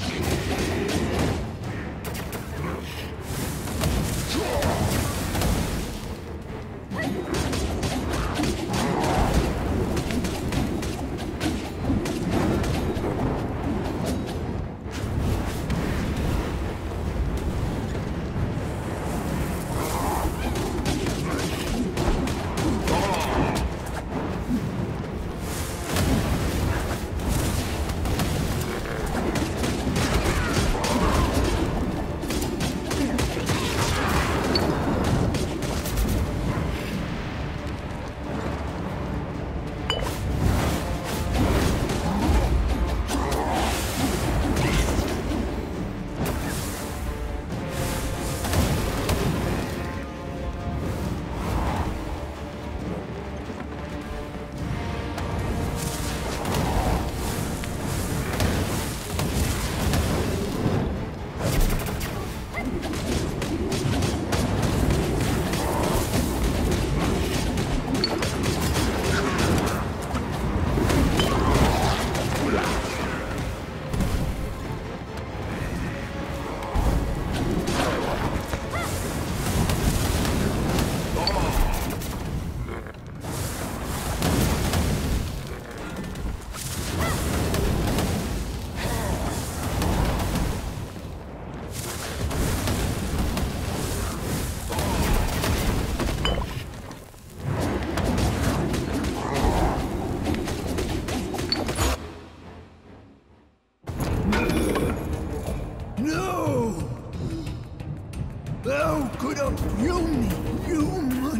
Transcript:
Okay. could have. You, you